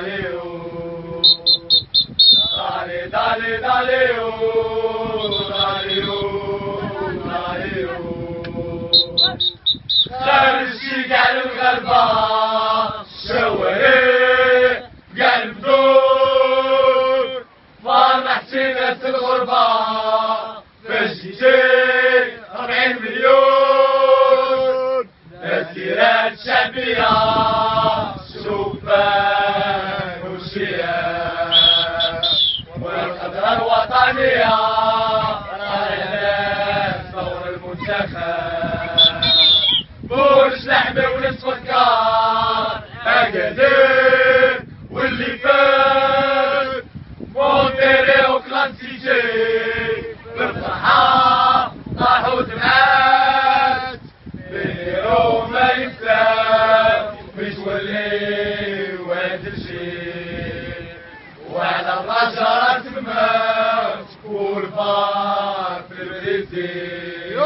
dale, oh. Dale, dale, dale, oh, dale, oh, dale, oh. خرجي قال الغربة شوهي قلب دور فرحتي ناس الغربة جيتي أربعين مليون مسيرات شعبية شوفان بوش لحمة ونصف الكار أكادير واللي فات مونتيري وكلاسيكي بالفرحة طاحوا دمعات بيرو ما يفلت متولي واد الجيل وعلى الرجرة تمات والفار في البريزيل